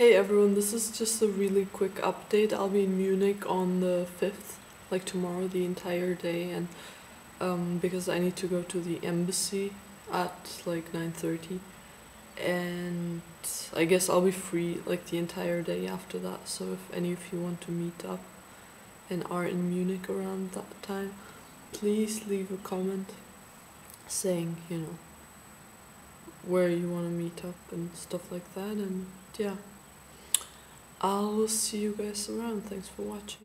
Hey everyone, this is just a really quick update. I'll be in Munich on the 5th, like tomorrow, the entire day, and um, because I need to go to the embassy at like 9:30, and I guess I'll be free like the entire day after that. So if any of you want to meet up and are in Munich around that time, please leave a comment saying, you know, where you want to meet up and stuff like that, and yeah. I'll see you guys around. Thanks for watching.